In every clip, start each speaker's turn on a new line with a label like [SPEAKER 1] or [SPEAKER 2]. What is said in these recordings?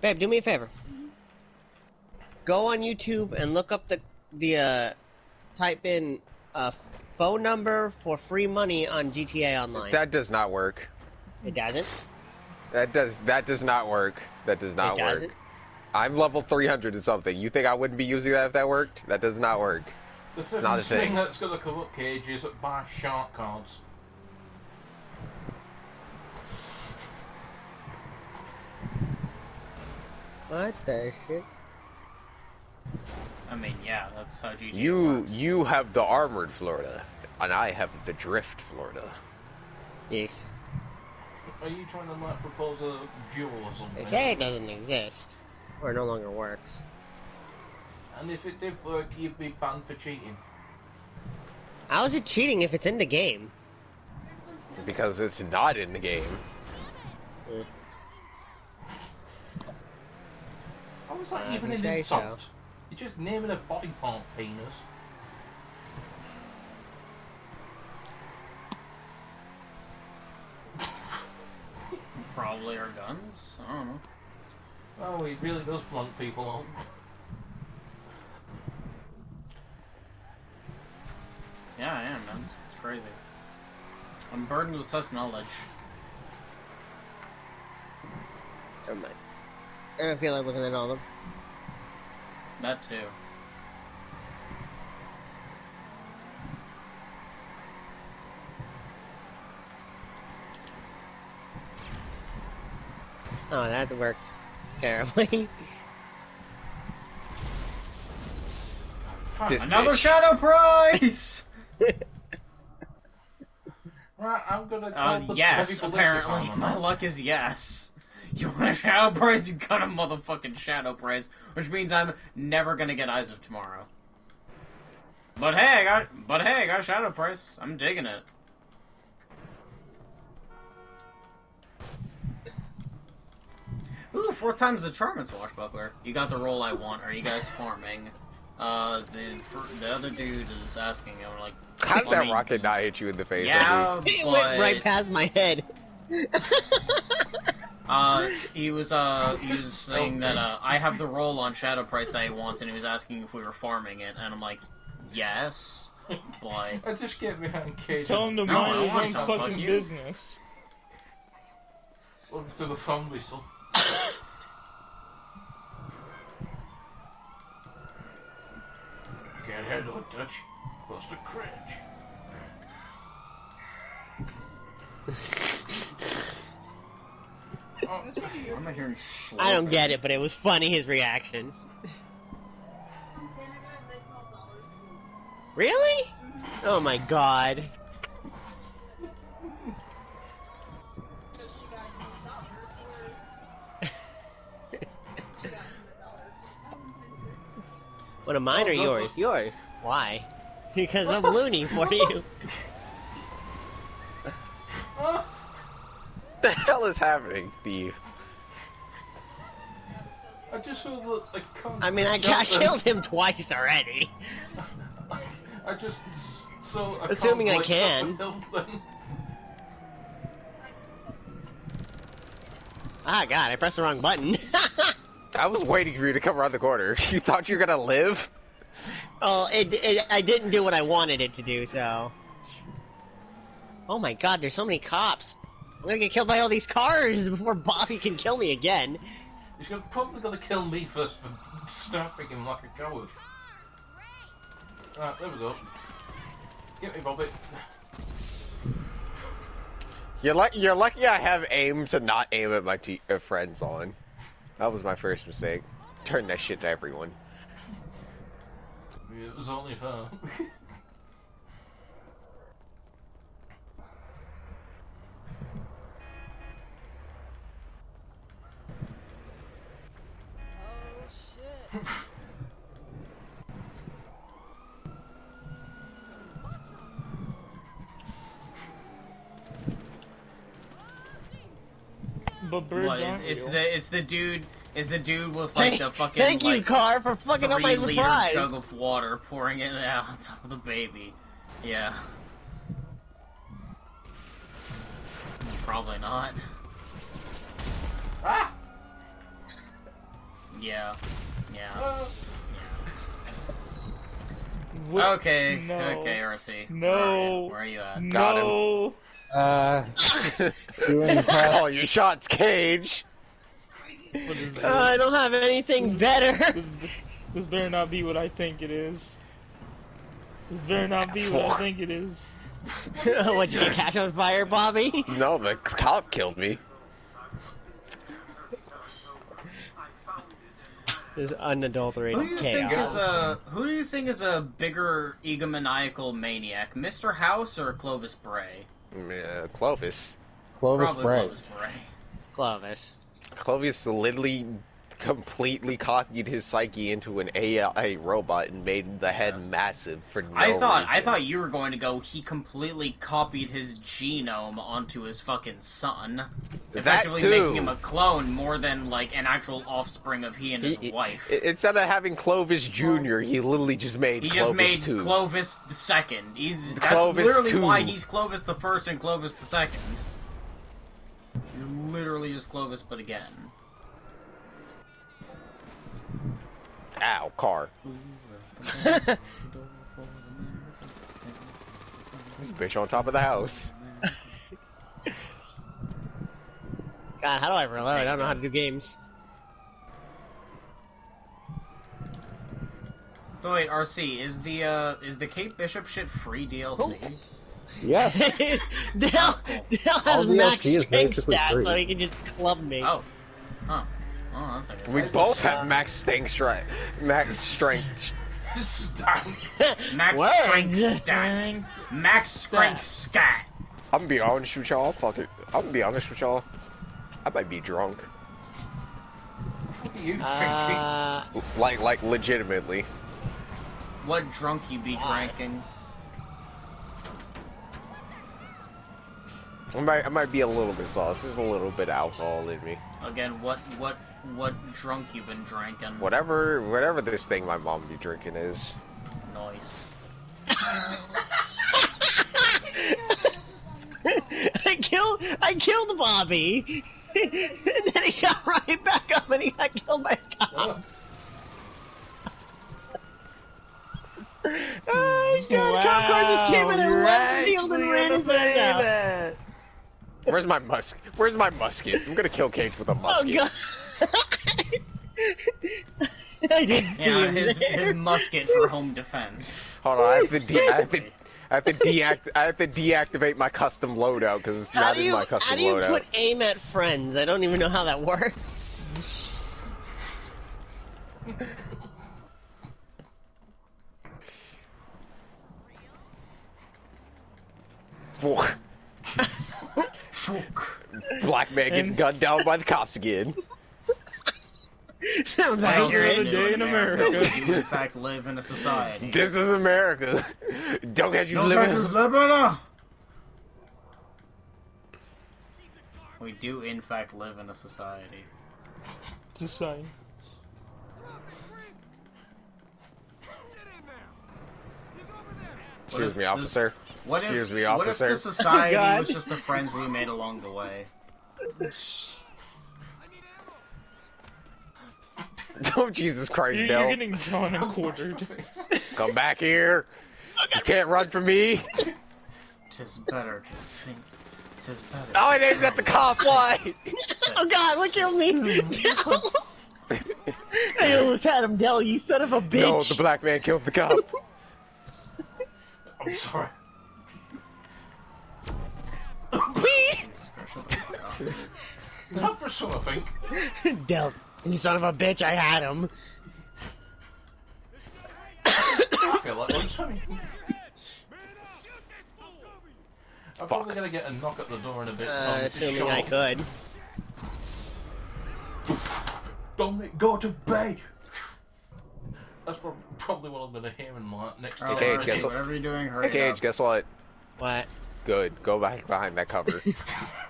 [SPEAKER 1] Babe, do me a favor. Go on YouTube and look up the the uh, type in uh, phone number for free money on GTA Online.
[SPEAKER 2] That does not work.
[SPEAKER 1] it doesn't.
[SPEAKER 2] That does that does not work. That does not
[SPEAKER 1] It
[SPEAKER 2] work.
[SPEAKER 1] doesn't?
[SPEAKER 2] I'm level 300 and something. You think I wouldn't be using that if that worked? That does not work.
[SPEAKER 3] The
[SPEAKER 2] It's not a
[SPEAKER 3] first thing
[SPEAKER 2] thing.
[SPEAKER 3] that's going to come up, Kage, is buy shark cards.
[SPEAKER 1] What the shit?
[SPEAKER 4] I mean, yeah, that's how GTA
[SPEAKER 2] You
[SPEAKER 4] works.
[SPEAKER 2] you have the armored Florida, and I have the drift Florida.
[SPEAKER 1] Yes.
[SPEAKER 3] Are you trying to like propose a duel or something?
[SPEAKER 1] They say it doesn't exist. Or no longer works.
[SPEAKER 3] And if it did work, you'd be banned for cheating.
[SPEAKER 1] How is it cheating if it's in the game?
[SPEAKER 2] Because it's not in the game. Mm.
[SPEAKER 3] How is that
[SPEAKER 1] Uh,
[SPEAKER 3] even
[SPEAKER 1] you
[SPEAKER 3] an
[SPEAKER 1] say
[SPEAKER 3] insult?
[SPEAKER 1] so.
[SPEAKER 3] You're just naming a body part penis.
[SPEAKER 4] Probably our guns. I don't know.
[SPEAKER 3] Oh, he really does blunt people on.
[SPEAKER 4] Yeah, I am, man. It's crazy. I'm burdened with such knowledge.
[SPEAKER 1] Never mind. I don't feel like looking at all of them.
[SPEAKER 4] That too.
[SPEAKER 1] Oh, that worked terribly.
[SPEAKER 3] Fuck.
[SPEAKER 2] This-
[SPEAKER 4] Another
[SPEAKER 2] bitch.
[SPEAKER 4] Shadow Price!
[SPEAKER 3] Right, I'm gonna
[SPEAKER 4] Uh,
[SPEAKER 3] call
[SPEAKER 4] yes, apparently. My luck is yes. You want a Shadow Price? You got a motherfucking Shadow Price. Which means I'm never gonna get Eyes of Tomorrow. But hey, I got. But hey, I got a shadow prize. I'm digging it. Ooh, four times the charm in Swashbuckler. You got the role I want. Are you guys farming? Uh, the the other dude is asking. I'm like,
[SPEAKER 2] How did
[SPEAKER 4] I
[SPEAKER 2] that
[SPEAKER 4] mean,
[SPEAKER 2] rocket not hit you in the face?
[SPEAKER 4] Yeah,
[SPEAKER 1] It went right past my head.
[SPEAKER 4] uh, he was uh he was saying that uh I have the role on Shadow Price that he wants, and he was asking if we were farming it, and I'm like, yes, but
[SPEAKER 3] I just get behind Kage.
[SPEAKER 5] Tell him to mind his own fucking
[SPEAKER 4] you.
[SPEAKER 5] business.
[SPEAKER 3] Welcome to the phone whistle. Can't handle it, Dutch. Close to cringe.
[SPEAKER 4] I'm not hearing slurping.
[SPEAKER 1] I don't get it, but it was funny his reaction. Really? Oh my god. What, am mine or
[SPEAKER 3] Oh,
[SPEAKER 1] yours? Yours. Why? Because I'm loony for you.
[SPEAKER 3] oh,
[SPEAKER 2] What the hell is happening, Steve?
[SPEAKER 3] I just saw the, the cunt
[SPEAKER 1] I mean, I, I killed him twice already.
[SPEAKER 3] I just so saw a
[SPEAKER 1] Assuming I
[SPEAKER 3] cunt glitch
[SPEAKER 1] can.
[SPEAKER 3] up the hill thing.
[SPEAKER 1] Ah, God, I pressed the wrong button.
[SPEAKER 2] I was waiting for you to come around the corner. You thought you were gonna live?
[SPEAKER 1] oh, it, it, I didn't do what I wanted it to do, so. Oh my God, there's so many cops. I'm gonna get killed by all these cars before Bobby can kill me again.
[SPEAKER 3] He's gonna, probably gonna kill me first for snapping him like a coward. Right, there we go. Get me, Bobby.
[SPEAKER 2] You're lucky. You're lucky. I have aim to not aim at my te- uh, friends on. That was my first mistake. Turn that shit to everyone.
[SPEAKER 3] It was only fair.
[SPEAKER 5] But birds
[SPEAKER 4] What,
[SPEAKER 5] aren't
[SPEAKER 4] it's
[SPEAKER 5] real.
[SPEAKER 4] the it's the dude is the dude with like
[SPEAKER 1] Thank,
[SPEAKER 4] the fucking
[SPEAKER 1] thank you,
[SPEAKER 4] like,
[SPEAKER 1] car, for fucking up my surprise.
[SPEAKER 4] jug of water, pouring it out on top of the baby. Yeah. Probably not.
[SPEAKER 3] ah!
[SPEAKER 4] Yeah. Yeah.
[SPEAKER 3] Uh,
[SPEAKER 5] What?
[SPEAKER 4] Okay.
[SPEAKER 5] No.
[SPEAKER 4] Okay, RC.
[SPEAKER 5] No.
[SPEAKER 4] Where are you at?
[SPEAKER 2] Got him.
[SPEAKER 5] no.
[SPEAKER 6] Uh, doing
[SPEAKER 2] Call your shots, Kage.
[SPEAKER 5] What is this?
[SPEAKER 1] Uh, I don't have anything better.
[SPEAKER 5] This, this better not be what I think it is. This better not be what I think it is.
[SPEAKER 1] What'd you catch on fire, Bobby?
[SPEAKER 2] No, the cop killed me.
[SPEAKER 1] This
[SPEAKER 4] Who
[SPEAKER 1] unadulterated
[SPEAKER 4] do you think
[SPEAKER 1] chaos.
[SPEAKER 4] is a Who do you think is a bigger egomaniacal maniac, Mr. House or Clovis Bray?
[SPEAKER 2] Mm, uh, Clovis.
[SPEAKER 6] Clovis
[SPEAKER 4] Probably
[SPEAKER 6] Bray.
[SPEAKER 4] Clovis Bray.
[SPEAKER 1] Clovis.
[SPEAKER 2] Clovis literally completely copied his psyche into an AI robot and made the head massive for no
[SPEAKER 4] I thought I thought you were going to go. He completely copied his genome onto his fucking son,
[SPEAKER 2] That
[SPEAKER 4] effectively making him a clone more than like an actual offspring of he and his
[SPEAKER 2] He-
[SPEAKER 4] wife.
[SPEAKER 2] Instead of having Clovis Jr., he literally just made
[SPEAKER 4] He
[SPEAKER 2] Clovis
[SPEAKER 4] just made
[SPEAKER 2] 2.
[SPEAKER 4] Clovis the second. He's that's
[SPEAKER 2] Clovis
[SPEAKER 4] literally
[SPEAKER 2] two.
[SPEAKER 4] why he's Clovis the first and Clovis the second. He's literally just Clovis, but again.
[SPEAKER 2] Ow, car. This bitch on top of the house.
[SPEAKER 1] God, how do I reload? I don't know how to do games.
[SPEAKER 4] So wait, RC is the uh is the Kate Bishop shit free DLC?
[SPEAKER 6] Yeah.
[SPEAKER 1] Dale, Dale has
[SPEAKER 6] DLC
[SPEAKER 1] max
[SPEAKER 6] is
[SPEAKER 1] strength
[SPEAKER 6] basically
[SPEAKER 1] stats,
[SPEAKER 6] free.
[SPEAKER 1] so he can just club me.
[SPEAKER 4] Oh, oh, oh, that's
[SPEAKER 2] We
[SPEAKER 4] one.
[SPEAKER 2] both have max strength, stri- max strength.
[SPEAKER 4] max
[SPEAKER 1] Words.
[SPEAKER 4] strength stat, max strength stat.
[SPEAKER 2] I'm gonna be honest with y'all. Fuck it. I'm gonna be honest with y'all. I might be drunk.
[SPEAKER 3] you thinking?
[SPEAKER 1] Uh,
[SPEAKER 2] Like, like, legitimately.
[SPEAKER 4] What drunk you be drinking?
[SPEAKER 2] I might, I might be a little bit sauce. There's a little bit of alcohol in me.
[SPEAKER 4] Again, what what what drunk you been drinking?
[SPEAKER 2] Whatever, whatever this thing my mom be drinking is.
[SPEAKER 4] noise?
[SPEAKER 1] I killed, I killed Bobby, and then he got right back up and he got killed by a cop.
[SPEAKER 3] Oh,
[SPEAKER 1] Oh, God, cop car just came in and
[SPEAKER 5] you're
[SPEAKER 1] left the field and ran
[SPEAKER 5] gonna
[SPEAKER 1] his ass out.
[SPEAKER 2] Where's my musket? Where's my musket? I'm gonna kill Kage with a musket.
[SPEAKER 1] Oh
[SPEAKER 2] musket.
[SPEAKER 1] God. I didn't see
[SPEAKER 4] Yeah,
[SPEAKER 1] him
[SPEAKER 4] his
[SPEAKER 1] there.
[SPEAKER 4] his musket for home defense.
[SPEAKER 2] Hold on, I have to, de- I have to, I have to deact, I have to deactivate my custom loadout because it's
[SPEAKER 1] How
[SPEAKER 2] not
[SPEAKER 1] do
[SPEAKER 2] in
[SPEAKER 1] you,
[SPEAKER 2] my
[SPEAKER 1] how do you
[SPEAKER 2] loadout.
[SPEAKER 1] put aim at friends? I don't even know how that works.
[SPEAKER 2] Fuck.
[SPEAKER 4] Fuck.
[SPEAKER 2] Black man getting gunned down by the cops again.
[SPEAKER 1] Sounds like you're
[SPEAKER 5] other
[SPEAKER 4] in
[SPEAKER 5] day in America.
[SPEAKER 4] We do in fact live in a society.
[SPEAKER 2] This is America. Don't get you
[SPEAKER 4] No
[SPEAKER 2] living.
[SPEAKER 4] factors liberty. We do in fact live in a society.
[SPEAKER 5] Just saying.
[SPEAKER 2] Excuse
[SPEAKER 4] if
[SPEAKER 2] me,
[SPEAKER 4] this-
[SPEAKER 2] officer.
[SPEAKER 4] What
[SPEAKER 2] Excuse
[SPEAKER 4] if
[SPEAKER 2] me,
[SPEAKER 4] what if the society was just the friends we made along the way?
[SPEAKER 2] Oh Jesus Christ,
[SPEAKER 5] You're, you're
[SPEAKER 2] Del!
[SPEAKER 5] getting drawn and quartered.
[SPEAKER 2] Come back here. You can't run from me.
[SPEAKER 4] Tis better to sink. Tis better.
[SPEAKER 2] Oh, I aimed at the cop. Why?
[SPEAKER 1] Oh God, what killed me? I almost had him, Del. You son of a bitch.
[SPEAKER 2] No, the black man killed the cop.
[SPEAKER 3] I'm sorry. Time for some, I think.
[SPEAKER 1] Del, you son of a bitch. I had him.
[SPEAKER 3] I feel like one sorry. I'm probably gonna get a knock at the door in a bit.
[SPEAKER 1] Uh,
[SPEAKER 3] Tom. Just
[SPEAKER 1] assuming
[SPEAKER 3] shut
[SPEAKER 1] I
[SPEAKER 3] up.
[SPEAKER 1] could.
[SPEAKER 3] Dominic, go to bed. That's probably what I'm gonna hear in my next
[SPEAKER 4] Oh,
[SPEAKER 2] Okay,
[SPEAKER 3] day.
[SPEAKER 2] guess what-
[SPEAKER 4] whatever you're doing, hurry
[SPEAKER 2] Kage,
[SPEAKER 4] up.
[SPEAKER 2] guess what?
[SPEAKER 1] What?
[SPEAKER 2] Good. Go back behind that cover.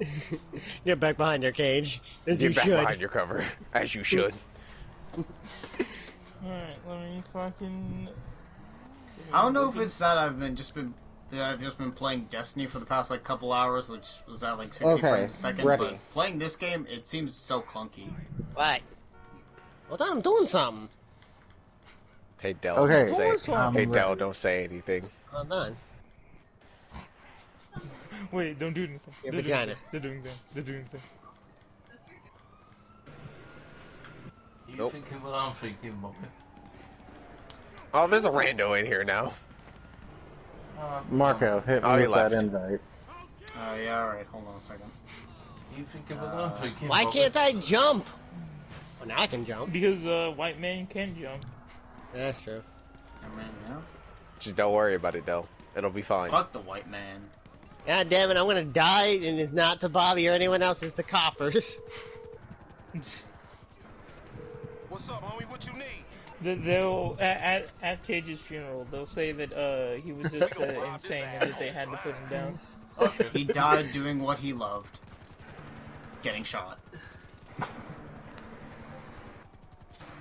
[SPEAKER 1] Get back behind your cage, as you
[SPEAKER 2] Get back
[SPEAKER 1] should.
[SPEAKER 2] behind your cover, as you should.
[SPEAKER 5] Alright, let me fucking.
[SPEAKER 4] I don't know if it's that I've been just been that I've just been playing Destiny for the past like couple hours, which was at like 60
[SPEAKER 6] Okay,
[SPEAKER 4] frames a second.
[SPEAKER 6] ready.
[SPEAKER 4] But playing this game, it seems so clunky.
[SPEAKER 1] What? Hold on, I'm doing something.
[SPEAKER 2] Hey Del,
[SPEAKER 6] Okay,
[SPEAKER 2] don't say.
[SPEAKER 5] Awesome.
[SPEAKER 2] Hey
[SPEAKER 6] Del,
[SPEAKER 2] don't say anything.
[SPEAKER 1] Oh, Hold on.
[SPEAKER 5] Wait, don't do anything.
[SPEAKER 1] Your
[SPEAKER 5] They're
[SPEAKER 1] vagina.
[SPEAKER 5] doing thing. They're doing thing. They're doing thing.
[SPEAKER 3] You
[SPEAKER 2] Nope.
[SPEAKER 3] thinking what I'm thinking, Bobby?
[SPEAKER 2] Oh, there's a rando in here now.
[SPEAKER 3] Uh,
[SPEAKER 6] Marco, hit
[SPEAKER 2] Oh,
[SPEAKER 6] me
[SPEAKER 2] he
[SPEAKER 6] with that invite.
[SPEAKER 4] Oh yeah, alright, hold on a second.
[SPEAKER 3] You thinking what
[SPEAKER 4] Uh,
[SPEAKER 3] I'm thinking,
[SPEAKER 1] Why
[SPEAKER 3] Bobby?
[SPEAKER 1] can't I jump? Well, now I can jump.
[SPEAKER 5] Because uh, white man can jump.
[SPEAKER 1] That's true.
[SPEAKER 4] I mean, yeah.
[SPEAKER 2] Just don't worry about it, though. It'll be fine.
[SPEAKER 4] Fuck the white man.
[SPEAKER 1] God damn it, I'm gonna die, and it's not to Bobby or anyone else, it's the coppers.
[SPEAKER 7] What's up, homie? What you need?
[SPEAKER 5] They- They'll at, at at Kage's funeral. They'll say that uh he was just uh, insane and that they had to put him down.
[SPEAKER 3] Oh shit.
[SPEAKER 4] He died doing what he loved. Getting shot.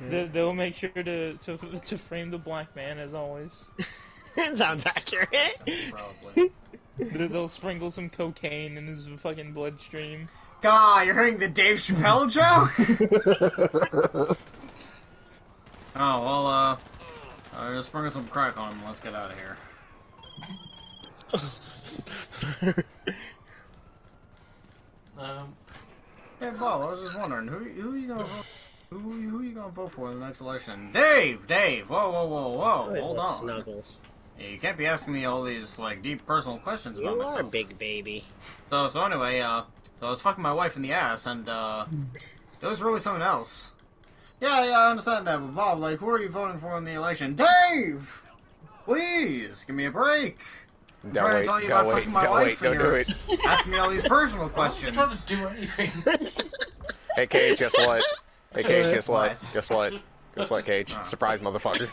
[SPEAKER 5] They, they'll make sure to, to to frame the black man as always.
[SPEAKER 1] Sounds accurate.
[SPEAKER 4] Probably.
[SPEAKER 5] They- They'll sprinkle some cocaine in his fucking bloodstream.
[SPEAKER 4] God, you're hearing the Dave Chappelle joke? oh, well, uh, uh, just sprinkle some crack on him. Let's get out of here.
[SPEAKER 3] Um,
[SPEAKER 4] Hey, Bob, I was just wondering, who, who you gonna vote? Who, who you gonna vote for in the next election? Dave! Dave! Whoa, whoa, whoa, whoa! Hold on.
[SPEAKER 1] Snuggles.
[SPEAKER 4] Yeah, you can't be asking me all these, like, deep personal questions about myself.
[SPEAKER 1] You are
[SPEAKER 4] myself.
[SPEAKER 1] big baby.
[SPEAKER 4] So, so anyway, uh, so I was fucking my wife in the ass, and, uh, it was really something else. Yeah, yeah, I understand that, but Bob, like, who are you voting for in the election? Dave! Please, give me a break.
[SPEAKER 2] Don't
[SPEAKER 4] trying to
[SPEAKER 2] wait,
[SPEAKER 4] tell you
[SPEAKER 2] don't
[SPEAKER 4] about
[SPEAKER 2] wait,
[SPEAKER 4] fucking my
[SPEAKER 2] don't
[SPEAKER 4] wife
[SPEAKER 2] wait, don't
[SPEAKER 4] and
[SPEAKER 2] do
[SPEAKER 4] your-
[SPEAKER 2] it.
[SPEAKER 4] Asking me all these personal questions.
[SPEAKER 3] I'm not
[SPEAKER 4] questions.
[SPEAKER 3] trying to do anything.
[SPEAKER 2] Hey Kage, guess what? Hey Kage, guess what?
[SPEAKER 4] What?
[SPEAKER 2] Guess what? Guess what,
[SPEAKER 4] Kage?
[SPEAKER 2] Surprise, motherfucker.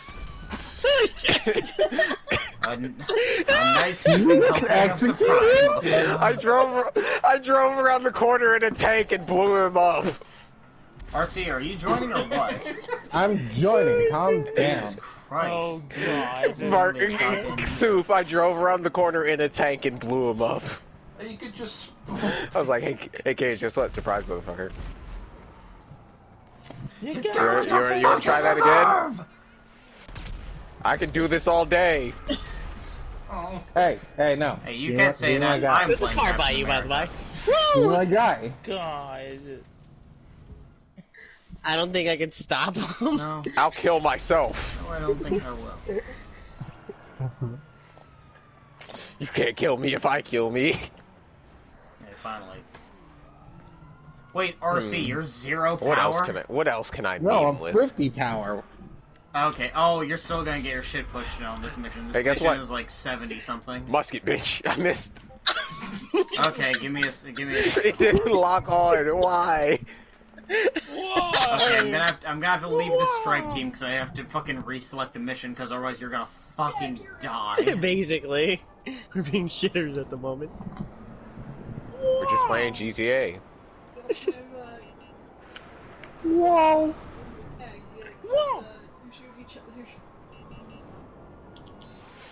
[SPEAKER 4] A, a nice helping surprise.
[SPEAKER 2] I drove, I drove around the corner in a tank and blew him up.
[SPEAKER 4] RC, are you joining or what?
[SPEAKER 6] I'm joining. Calm down.
[SPEAKER 4] Jesus Christ.
[SPEAKER 5] Oh god.
[SPEAKER 2] Mark, Soup, I drove around the corner in a tank and blew him up.
[SPEAKER 3] you could just.
[SPEAKER 2] I was like, hey, hey Kage, guess what? Surprise, motherfucker.
[SPEAKER 5] You
[SPEAKER 2] You
[SPEAKER 5] got
[SPEAKER 2] wanna, you wanna, you wanna try that again? I can do this all day.
[SPEAKER 3] Oh.
[SPEAKER 6] Hey, hey, no.
[SPEAKER 4] Hey, you
[SPEAKER 6] You're
[SPEAKER 4] can't say that.
[SPEAKER 6] guy.
[SPEAKER 4] I'm
[SPEAKER 1] There's a car by you, by the way.
[SPEAKER 4] America.
[SPEAKER 6] You're my guy.
[SPEAKER 5] God.
[SPEAKER 1] I don't think I can stop him.
[SPEAKER 4] No,
[SPEAKER 2] I'll kill myself.
[SPEAKER 4] no, I don't think I will.
[SPEAKER 2] You can't kill me if I kill me.
[SPEAKER 4] Hey, finally. Wait, RC,
[SPEAKER 2] Hmm.
[SPEAKER 4] you're zero power?
[SPEAKER 2] What else can I? What else can I
[SPEAKER 6] No,
[SPEAKER 2] beam
[SPEAKER 6] I'm
[SPEAKER 2] with?
[SPEAKER 6] 50 power.
[SPEAKER 4] Okay, oh, you're still gonna get your shit pushed on this mission. This
[SPEAKER 2] Hey, guess
[SPEAKER 4] mission
[SPEAKER 2] what?
[SPEAKER 4] is like 70 something.
[SPEAKER 2] Musket, bitch. I missed.
[SPEAKER 4] Okay, give me a, s- give me a.
[SPEAKER 2] it didn't lock on. Why?
[SPEAKER 4] Okay, I'm gonna have to, I'm gonna have to leave the strike team because I have to fucking reselect the mission because otherwise you're gonna fucking die.
[SPEAKER 1] Basically. We're being shitters at the moment.
[SPEAKER 2] We're just playing GTA.
[SPEAKER 6] Whoa.
[SPEAKER 1] Whoa!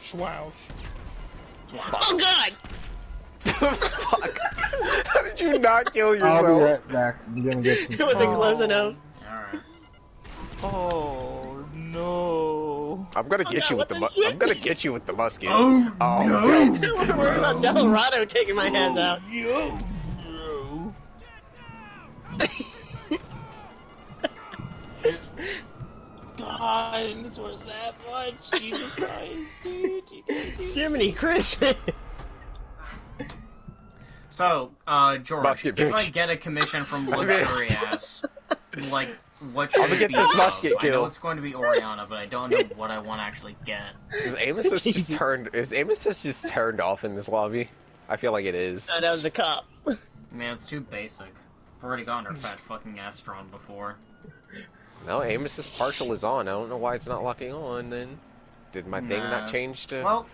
[SPEAKER 5] Schwouch.
[SPEAKER 1] Oh god!
[SPEAKER 2] Fuck. How did you not kill yourself?
[SPEAKER 6] I'll be
[SPEAKER 2] yourself?
[SPEAKER 6] right back. I'm gonna get some.
[SPEAKER 1] It wasn't
[SPEAKER 5] Oh.
[SPEAKER 1] close enough.
[SPEAKER 4] Alright.
[SPEAKER 5] Oh no.
[SPEAKER 2] I'm gonna oh, get
[SPEAKER 1] God,
[SPEAKER 2] you with the.
[SPEAKER 1] the
[SPEAKER 2] mu-
[SPEAKER 1] shit?
[SPEAKER 2] I'm gonna get you with the musket.
[SPEAKER 4] Oh,
[SPEAKER 2] Oh,
[SPEAKER 4] no!
[SPEAKER 1] I'm worried about Delorado taking my hands out.
[SPEAKER 5] Yo, bro.
[SPEAKER 3] Shit.
[SPEAKER 5] God, it's worth that much. Jesus Christ, dude. You can't do
[SPEAKER 1] Jiminy Christmas!
[SPEAKER 4] So, uh, George,
[SPEAKER 2] Musket,
[SPEAKER 4] if I get a commission from
[SPEAKER 2] I missed.
[SPEAKER 4] Luxury Ass, like, what should
[SPEAKER 2] I'm gonna
[SPEAKER 4] it
[SPEAKER 2] get
[SPEAKER 4] be
[SPEAKER 2] this
[SPEAKER 4] of?
[SPEAKER 2] musket
[SPEAKER 4] I know
[SPEAKER 2] kill.
[SPEAKER 4] it's going to be Oriana, but I don't know what I want to actually get.
[SPEAKER 2] Is Amos just, just turned? Is Amos just, just turned off in this lobby? I feel like it is.
[SPEAKER 1] No, that was the cop.
[SPEAKER 4] Man, it's too basic. I've already gotten her fat fucking ass drawn before.
[SPEAKER 2] No, Amos's partial is on. I don't know why it's not locking on. Then, did my thing not change to?
[SPEAKER 4] Well,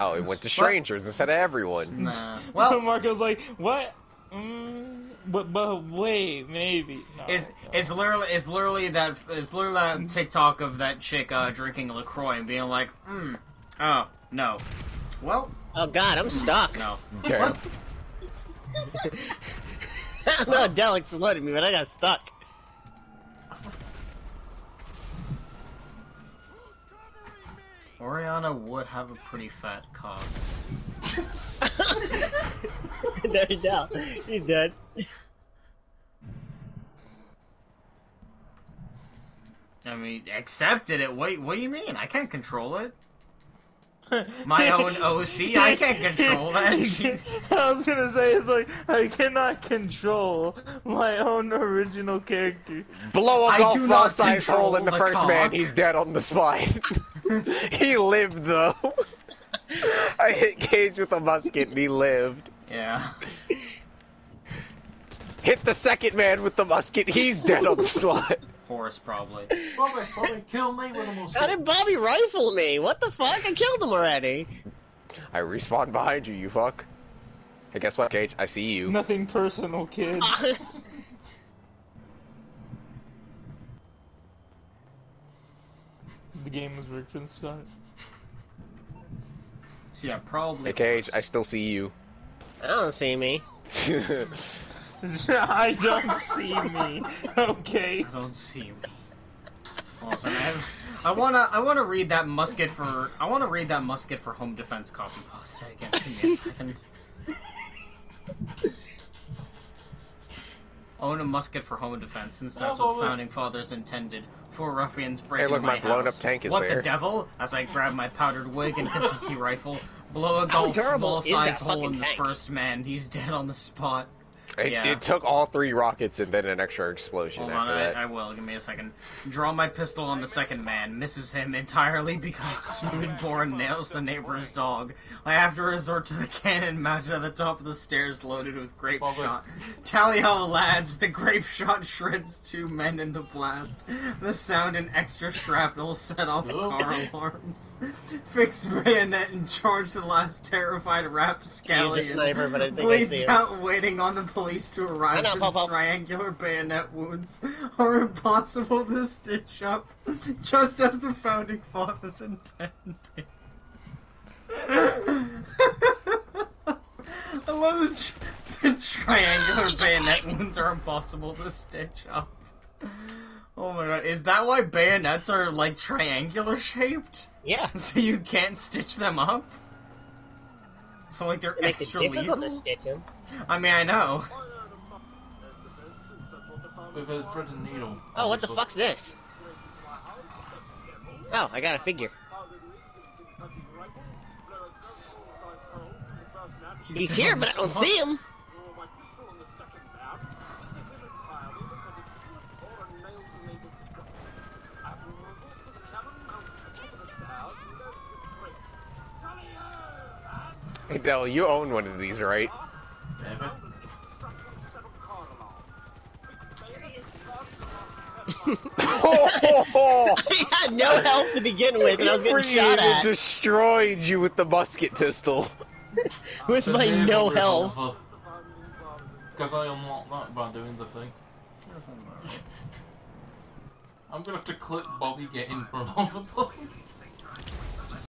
[SPEAKER 2] oh, it went to strangers instead of everyone.
[SPEAKER 4] nah.
[SPEAKER 5] Well,
[SPEAKER 4] Well,
[SPEAKER 5] Marco's like, what? Mm, but but wait, maybe. No,
[SPEAKER 4] It's
[SPEAKER 5] no.
[SPEAKER 4] it's literally it's literally that it's literally that TikTok of that chick uh, drinking Lacroix and being like, hmm, oh no, well
[SPEAKER 1] Oh god, I'm stuck.
[SPEAKER 4] no.
[SPEAKER 2] Okay.
[SPEAKER 4] What?
[SPEAKER 1] no, Del exploded me, but I got stuck.
[SPEAKER 4] Oriana would have a pretty fat cock.
[SPEAKER 1] there you go. He's dead.
[SPEAKER 4] I mean, accepted it. Wait, what do you mean? I can't control it. My own OC, I can't control that.
[SPEAKER 5] I was gonna say it's like I cannot control my own original character.
[SPEAKER 2] Blow a
[SPEAKER 4] I
[SPEAKER 2] golf ball
[SPEAKER 4] not
[SPEAKER 2] size hole in the,
[SPEAKER 4] the
[SPEAKER 2] first man. He's dead on the spot. he lived though. I hit Kage with a musket and he lived.
[SPEAKER 4] yeah.
[SPEAKER 2] Hit the second man with the musket. He's dead on the spot.
[SPEAKER 4] Horse, probably.
[SPEAKER 3] Bobby, Bobby, kill me with a musket.
[SPEAKER 1] How did Bobby rifle me? What the fuck? I killed him already.
[SPEAKER 2] I respawned behind you, you fuck. Hey, guess what, Kage? I see you.
[SPEAKER 5] Nothing personal, kid. The game was rigged from the start.
[SPEAKER 4] So yeah, probably.
[SPEAKER 2] Hey, Kage, I still see you.
[SPEAKER 1] I don't see me.
[SPEAKER 5] I don't see me. Okay.
[SPEAKER 4] I don't see you. Awesome. I, have, I wanna, I wanna read that musket for, I wanna read that musket for home defense copy pasta again. Give me a second. Own a musket for home defense, since that's
[SPEAKER 3] Oh,
[SPEAKER 4] what
[SPEAKER 3] well,
[SPEAKER 4] founding fathers intended. Four ruffians breaking
[SPEAKER 2] look, my
[SPEAKER 4] my
[SPEAKER 2] blown
[SPEAKER 4] house.
[SPEAKER 2] up tank is
[SPEAKER 4] what
[SPEAKER 2] there.
[SPEAKER 4] the devil? As I grab my powdered wig and Kentucky rifle, blow a golf
[SPEAKER 1] ball-sized
[SPEAKER 4] hole
[SPEAKER 1] fucking
[SPEAKER 4] in the
[SPEAKER 1] tank?
[SPEAKER 4] first man. He's dead on the spot.
[SPEAKER 2] It,
[SPEAKER 4] Yeah.
[SPEAKER 2] it took all three rockets and then an extra explosion
[SPEAKER 4] Hold on,
[SPEAKER 2] after
[SPEAKER 4] I,
[SPEAKER 2] that.
[SPEAKER 4] I will. Give me a second. Draw my pistol on the second man. Misses him entirely because Smoothbore nails the neighbor's dog. I have to resort to the cannon mounted at the top of the stairs loaded with grape
[SPEAKER 3] Bobby.
[SPEAKER 4] shot. Tally ho, lads! The grape shot shreds two men in the blast. The sound and extra shrapnel set off car alarms. Fix bayonet and charge the last terrified rapscallion.
[SPEAKER 1] He's a sniper, but I think I see
[SPEAKER 4] Bleeds out waiting on the police to arrive
[SPEAKER 1] know,
[SPEAKER 4] since
[SPEAKER 1] Pop, Pop.
[SPEAKER 4] triangular bayonet wounds are impossible to stitch up, just as the founding fathers intended. I love the, the triangular bayonet wounds are impossible to stitch up. Oh my god, is that why bayonets are like triangular shaped?
[SPEAKER 1] Yeah.
[SPEAKER 4] So you can't stitch them up? So like they're
[SPEAKER 1] It makes it
[SPEAKER 4] extra
[SPEAKER 1] difficult
[SPEAKER 4] lethal?
[SPEAKER 1] to stitch him.
[SPEAKER 4] I mean, I know.
[SPEAKER 3] With a thread and needle.
[SPEAKER 1] Oh, what the
[SPEAKER 3] obviously.
[SPEAKER 1] fuck's this? Oh, I got a figure. He's here, but I don't see him.
[SPEAKER 2] Hey, Del, you own one of these, right?
[SPEAKER 3] Maybe.
[SPEAKER 2] oh,
[SPEAKER 1] he had no health to begin with, and I was getting shot at
[SPEAKER 2] destroyed you with the musket pistol.
[SPEAKER 1] with my no health.
[SPEAKER 3] Because I unlocked that by doing the thing. I'm gonna have to clip Bobby getting run over.